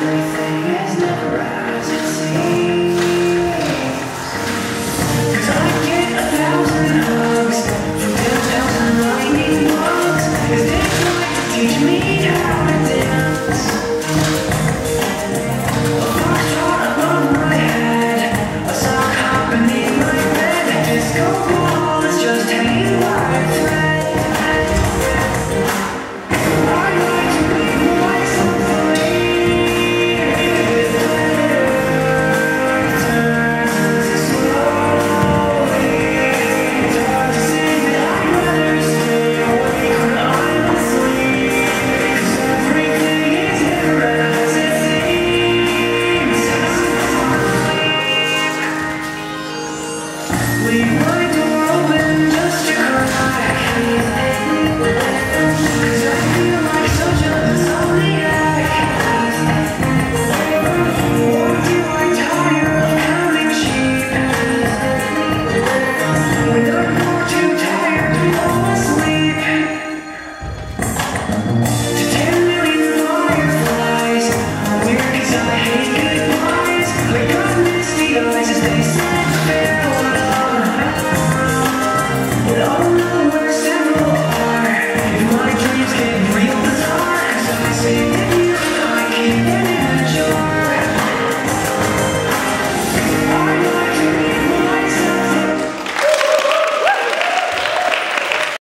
Everything is never right. sleep.